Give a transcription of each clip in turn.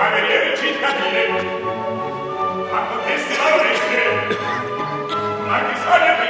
cameriere cittadine, a potesse laureste, ma che sonia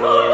Lord.